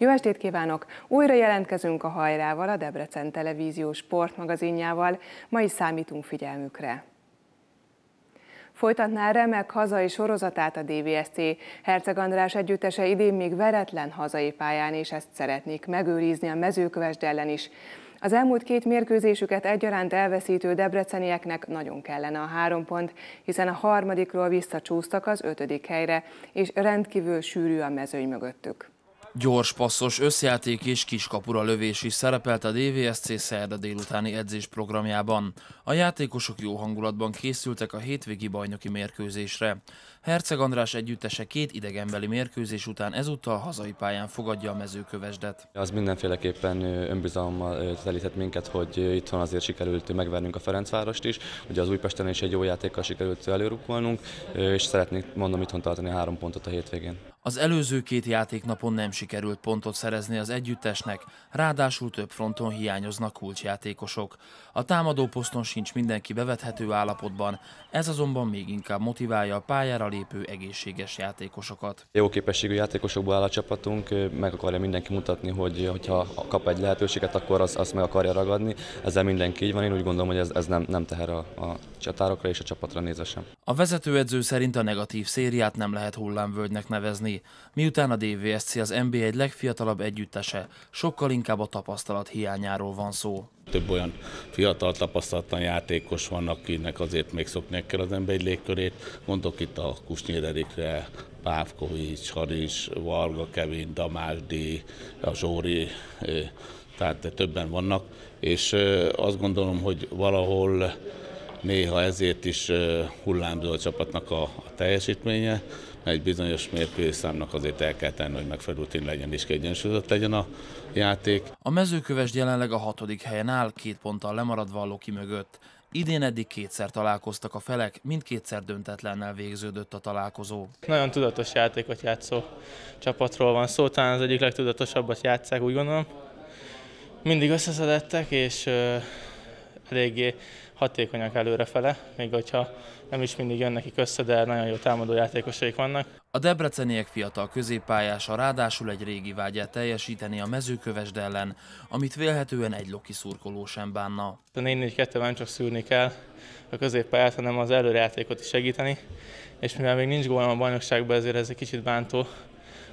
Jó estét kívánok! Újra jelentkezünk a hajrával, a Debrecen Televízió sportmagazinjával. Ma is számítunk figyelmükre. Folytatná remek hazai sorozatát a DVSC. Herceg András együttese idén még veretlen hazai pályán, és ezt szeretnék megőrizni a mezőkövesd ellen is. Az elmúlt két mérkőzésüket egyaránt elveszítő debrecenieknek nagyon kellene a három pont, hiszen a harmadikról visszacsúsztak az ötödik helyre, és rendkívül sűrű a mezőny mögöttük. Gyors passzos összjáték és kiskapura lövés is szerepelt a DVSC szerda délutáni edzés programjában. A játékosok jó hangulatban készültek a hétvégi bajnoki mérkőzésre. Herceg András együttese két idegenbeli mérkőzés után ezúttal hazai pályán fogadja a mezőkövesdet. Az mindenféleképpen önbizalommal telített minket, hogy itthon azért sikerült megvernünk a Ferencvárost is. Ugye az Újpesten is egy jó játékkal sikerült előrukkolnunk, és szeretnék mondom itthon tartani három pontot a hétvégén. Az előző két játéknapon nem sikerült pontot szerezni az együttesnek, ráadásul több fronton hiányoznak kulcsjátékosok. A támadó poszton sincs mindenki bevethető állapotban, ez azonban még inkább motiválja a pályára lépő egészséges játékosokat. Jó képességű játékosokból áll a csapatunk, meg akarja mindenki mutatni, hogy hogyha kap egy lehetőséget, akkor azt, azt meg akarja ragadni. Ezzel mindenki így van, én úgy gondolom, hogy ez, ez nem, nem teher a, a csatárokra és a csapatra nézve sem. A vezetőedző szerint a negatív szériát nem lehet hullámvölgynek nevezni. Miután a DVSC az NBA egy legfiatalabb együttese, sokkal inkább a tapasztalat hiányáról van szó. Több olyan fiatal tapasztalatlan játékos van, akinek azért még szokni kell az ember egy légkörét. Mondok itt a Kusnyér Erikre, Pávkovics, Haris, Varga, Kevin, Damásdi, a Zsóri, tehát többen vannak, és azt gondolom, hogy valahol néha ezért is hullámzó a csapatnak a, a teljesítménye, egy bizonyos mérkőszámnak azért el kell tenni, hogy megfelelő legyen és kiegyensúlyozott legyen a játék. A mezőkövesd jelenleg a hatodik helyen áll, két ponttal lemaradva a Loki mögött. Idén eddig kétszer találkoztak a felek, mindkétszer döntetlennel végződött a találkozó. Nagyon tudatos játékot játszó csapatról van szó, talán az egyik legtudatosabbat játszák, úgy gondolom. Mindig összeszedettek, és eléggé hatékonyak előrefele, még hogyha nem is mindig jön nekik össze, de nagyon jó támadó játékosaik vannak. A debreceniek fiatal középpályása ráadásul egy régi vágyát teljesíteni a mezőkövesd ellen, amit vélhetően egy loki szurkoló sem bánna. A 4-4-2 nem csak szűrni kell a középpályát, hanem az előrejátékot is segíteni, és mivel még nincs gólom a bajnokságban, ezért ez egy kicsit bántó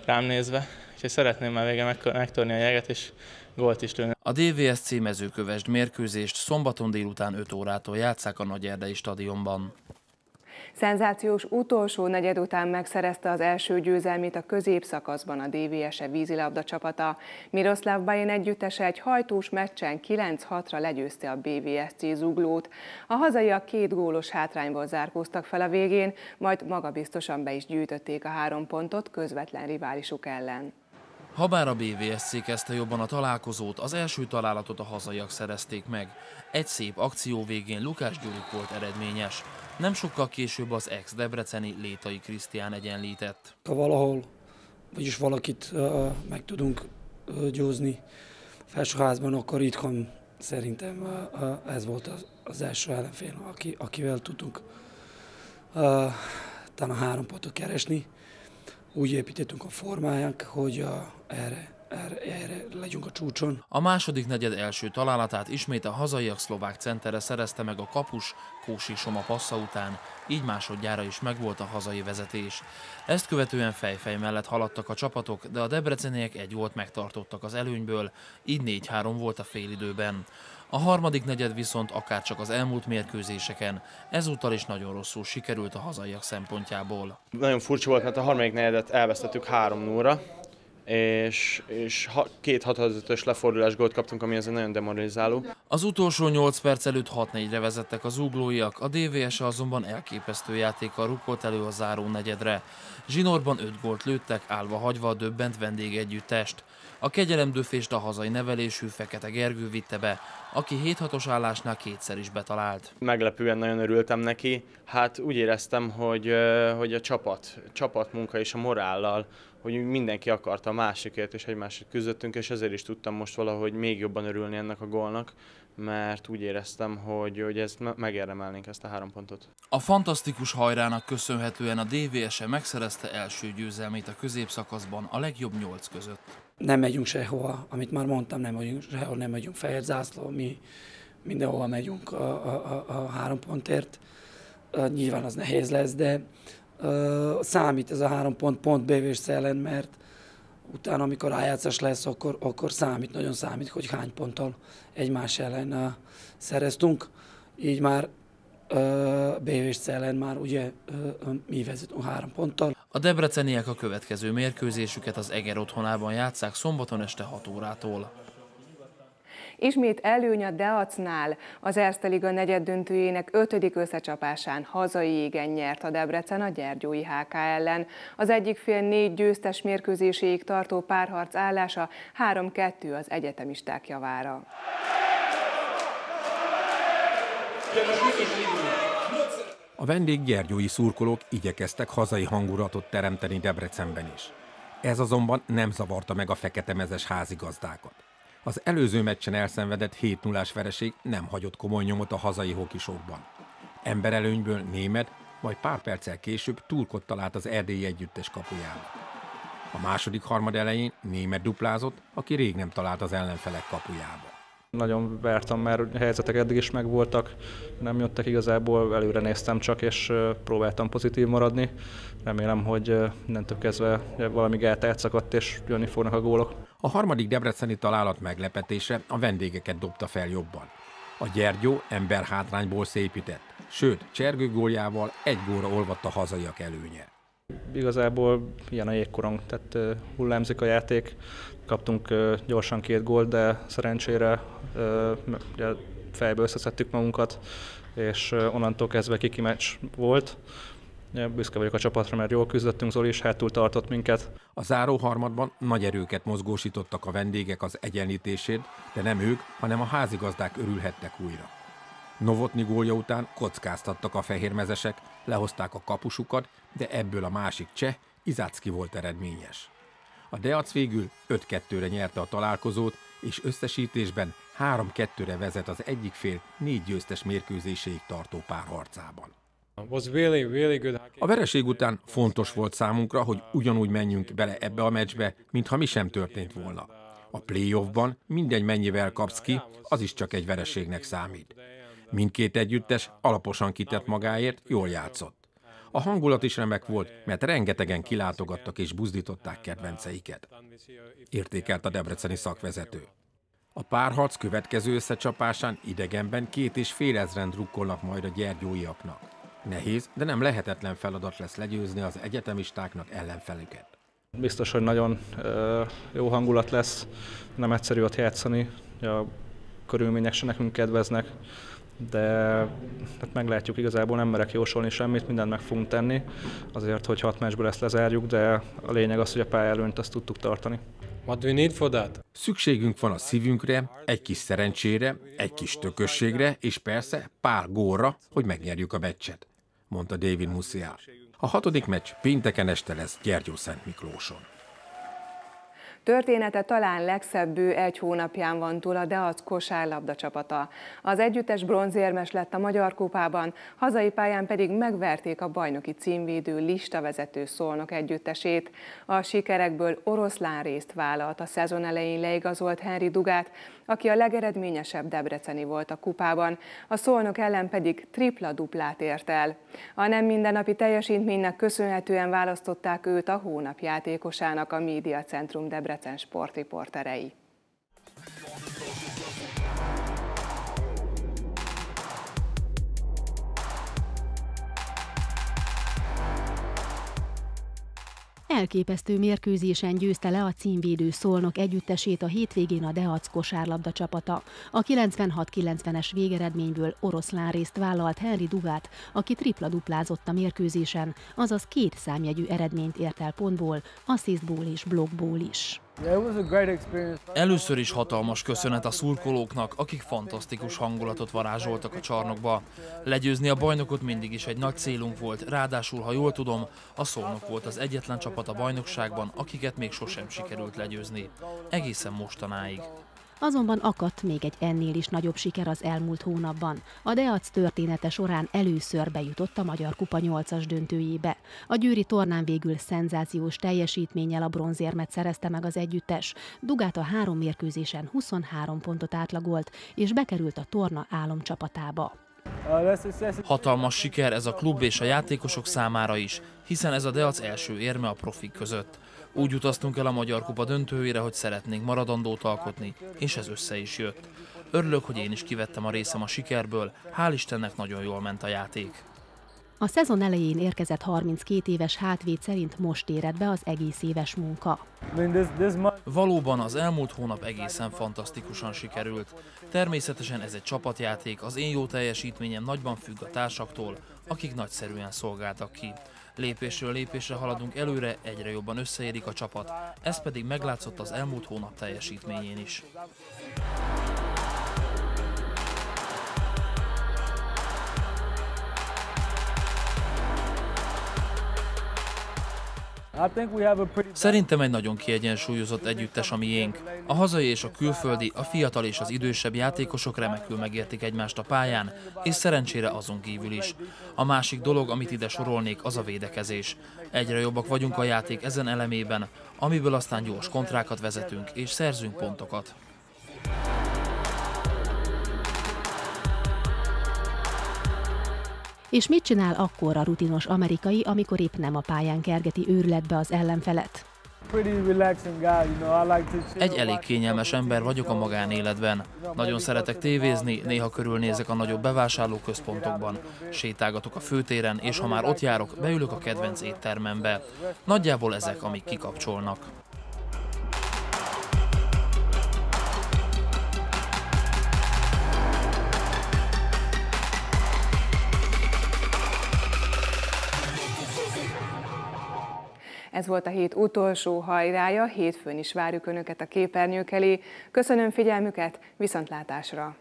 rám nézve, úgyhogy szeretném már végre megtörni a jeget, és gólt is lőni. A DVSC mezőkövesd mérkőzést szombaton délután 5 órától játszák a Nagyerdei stadionban. Szenzációs utolsó negyed után megszerezte az első győzelmét a középszakaszban a DVS-e vízilabda csapata. Miroslav Bajin együttese egy hajtós meccsen 9-6-ra legyőzte a BVSC zuglót. A hazaiak két gólos hátrányból zárkóztak fel a végén, majd magabiztosan be is gyűjtötték a három pontot közvetlen riválisuk ellen. Habár a BVSC kezdte jobban a találkozót, az első találatot a hazaiak szerezték meg. Egy szép akció végén Lukás Gyurik volt eredményes. Nem sokkal később az ex-debreceni Létai Krisztián egyenlített. Ha valahol, vagyis valakit uh, meg tudunk uh, győzni felsőházban, akkor itthon szerintem uh, ez volt az, az első ellenfél, aki, akivel tudtunk uh, talán a három pontot keresni úgy építettünk a formájánk, hogy a, erre, erre, erre legyünk a csúcson. A második negyed első találatát ismét a hazaiak szlovák centere szerezte meg a kapus Kósi Soma passza után, így másodjára is megvolt a hazai vezetés. Ezt követően fejfej mellett haladtak a csapatok, de a debreceniek egy volt megtartottak az előnyből, így 4-3 volt a félidőben. A harmadik negyed viszont akár csak az elmúlt mérkőzéseken, ezúttal is nagyon rosszul sikerült a hazaiak szempontjából. Nagyon furcsa volt, mert a harmadik negyedet elvesztettük 3 0 és, és ha, két határozatos lefordulás gólt kaptunk, ami azért nagyon demoralizáló. Az utolsó 8 perc előtt 6-4-re vezettek az uglóiak, a DVS azonban elképesztő játékkal rukkolt elő a záró negyedre. Zsinorban 5 gólt lőttek, állva hagyva a döbbent vendégegyüttest. A kegyelemdöfést a hazai nevelésű Fekete Gergő vitte be, aki 7-6-os állásnál kétszer is betalált. Meglepően nagyon örültem neki. Hát úgy éreztem, hogy, hogy a csapat, csapatmunka és a morállal, hogy mindenki akarta a másikért, és egymásért küzdöttünk, és ezért is tudtam most valahogy még jobban örülni ennek a gólnak, mert úgy éreztem, hogy, hogy ezt megérdemelnénk ezt a három pontot. A fantasztikus hajrának köszönhetően a DVS-e megszerezte első győzelmét a középszakaszban a legjobb nyolc között. Nem megyünk sehova, amit már mondtam, nem megyünk sehova, nem megyünk fehér zászló, mi mindenhova megyünk a, a, a, a három pontért. Nyilván az nehéz lesz, de uh, számít ez a három pont pont BVS ellen, mert utána, amikor rájátszás lesz, akkor, akkor számít, nagyon számít, hogy hány ponttal egymás ellen uh, szereztünk. Így már BVS ellen már ugye mi vezetünk három ponttal. A debreceniek a következő mérkőzésüket az Eger otthonában játszák szombaton este 6 órától. Ismét előny a Deacnál. Az Erste Liga negyeddöntőjének ötödik összecsapásán hazai égen nyert a Debrecen a Gyergyói HK ellen. Az egyik fél négy győztes mérkőzéséig tartó párharc állása 3-2 az egyetemisták javára. A vendég gyergyói szurkolók igyekeztek hazai hangulatot teremteni Debrecenben is. Ez azonban nem zavarta meg a fekete-mezes házigazdákat. Az előző meccsen elszenvedett 7 0 vereség nem hagyott komoly nyomot a hazai hokisokban. Emberelőnyből német, majd pár perccel később túlkot talált az erdélyi együttes kapujába. A második harmad elején német duplázott, aki rég nem talált az ellenfelek kapujába. Nagyon vertem, mert helyzetek eddig is megvoltak, nem jöttek igazából, előre néztem csak, és próbáltam pozitív maradni. Remélem, hogy mindentől kezdve valami gát elszakadt, és jönni fognak a gólok. A harmadik debreceni találat meglepetése a vendégeket dobta fel jobban. A Gyergyó ember hátrányból szépített, sőt, Csergő góljával egy góra olvadt a hazaiak előnye. Igazából ilyen a jégkorong, tehát hullámzik a játék, kaptunk gyorsan két gólt, de szerencsére ugye fejbe összeszedtük magunkat, és onnantól kezdve kiki meccs volt. Büszke vagyok a csapatra, mert jól küzdöttünk, Zoli is hátul tartott minket. A záró harmadban nagy erőket mozgósítottak a vendégek az egyenlítését, de nem ők, hanem a házigazdák örülhettek újra. Novotni gólja után kockáztattak a fehérmezesek, lehozták a kapusukat, de ebből a másik cseh, Izácki volt eredményes. A Deac végül 5-2-re nyerte a találkozót, és összesítésben 3-2-re vezet az egyik fél négy győztes mérkőzéséig tartó párharcában. A vereség után fontos volt számunkra, hogy ugyanúgy menjünk bele ebbe a meccsbe, mintha mi sem történt volna. A playoffban mindegy mennyivel kapsz ki, az is csak egy vereségnek számít. Mindkét együttes alaposan kitett magáért, jól játszott. A hangulat is remek volt, mert rengetegen kilátogattak és buzdították kedvenceiket. Értékelt a debreceni szakvezető. A párharc következő összecsapásán idegenben két és fél ezren drukkolnak majd a gyergyóiaknak. Nehéz, de nem lehetetlen feladat lesz legyőzni az egyetemistáknak ellenfelüket. Biztos, hogy nagyon jó hangulat lesz, nem egyszerű ott játszani, a körülmények se nekünk kedveznek, de hát meglátjuk igazából, nem merek jósolni semmit, mindent meg fogunk tenni, azért, hogy hat meccsből ezt lezárjuk, de a lényeg az, hogy a pályelőnyt azt tudtuk tartani. What do we need for that? Szükségünk van a szívünkre, egy kis szerencsére, egy kis tökösségre, és persze pár górra, hogy megnyerjük a meccset, mondta David Musial. A hatodik meccs pénteken este lesz Gyergyó Szent Miklóson. Története talán legszebbő egy hónapján van túl a Deac kosárlabda csapata. Az együttes bronzérmes lett a Magyar Kupában, hazai pályán pedig megverték a bajnoki címvédő listavezető szolnok együttesét. A sikerekből oroszlán részt vállalt a szezon elején leigazolt Henry Dugát, aki a legeredményesebb debreceni volt a kupában, a szolnok ellen pedig tripla-duplát ért el. A nem mindennapi teljesítménynek köszönhetően választották őt a hónap játékosának a Média Centrum Debrecen sportriporterei. Elképesztő mérkőzésen győzte le a címvédő Szolnok együttesét a hétvégén a Deac kosárlabda csapata. A 96-90-es végeredményből oroszlán részt vállalt Henry Dugát, aki tripla duplázott a mérkőzésen, azaz két számjegyű eredményt ért el pontból, asszisztból és blokkból is. Először is hatalmas köszönet a szurkolóknak, akik fantasztikus hangulatot varázsoltak a csarnokba. Legyőzni a bajnokot mindig is egy nagy célunk volt, ráadásul, ha jól tudom, a Szolnok volt az egyetlen csapat a bajnokságban, akiket még sosem sikerült legyőzni. Egészen mostanáig. Azonban akadt még egy ennél is nagyobb siker az elmúlt hónapban. A Deac története során először bejutott a Magyar Kupa 8-as döntőjébe. A győri tornán végül szenzációs teljesítménnyel a bronzérmet szerezte meg az együttes. Dugát a három mérkőzésen 23 pontot átlagolt, és bekerült a torna álomcsapatába. Hatalmas siker ez a klub és a játékosok számára is, hiszen ez a Deac első érme a profik között. Úgy utaztunk el a Magyar Kupa döntőjére, hogy szeretnénk maradandót alkotni, és ez össze is jött. Örülök, hogy én is kivettem a részem a sikerből, hál' Istennek nagyon jól ment a játék. A szezon elején érkezett 32 éves hátvéd szerint most éred be az egész éves munka. Valóban az elmúlt hónap egészen fantasztikusan sikerült. Természetesen ez egy csapatjáték, az én jó teljesítményem nagyban függ a társaktól, akik nagyszerűen szolgáltak ki. Lépésről lépésre haladunk előre, egyre jobban összeérik a csapat, ez pedig meglátszott az elmúlt hónap teljesítményén is. Szerintem egy nagyon kiegyensúlyozott együttes a miénk. A hazai és a külföldi, a fiatal és az idősebb játékosok remekül megértik egymást a pályán, és szerencsére azon kívül is. A másik dolog, amit ide sorolnék, az a védekezés. Egyre jobbak vagyunk a játék ezen elemében, amiből aztán gyors kontrákat vezetünk és szerzünk pontokat. És mit csinál akkor a rutinos amerikai, amikor épp nem a pályán kergeti őrületbe az ellenfelet? Egy elég kényelmes ember vagyok a magánéletben. Nagyon szeretek tévézni, néha körülnézek a nagyobb bevásárlóközpontokban. Sétálgatok a főtéren, és ha már ott járok, beülök a kedvenc éttermembe. Nagyjából ezek, amik kikapcsolnak. Ez volt a hét utolsó hajrája, hétfőn is várjuk Önöket a képernyők elé. Köszönöm figyelmüket, viszontlátásra!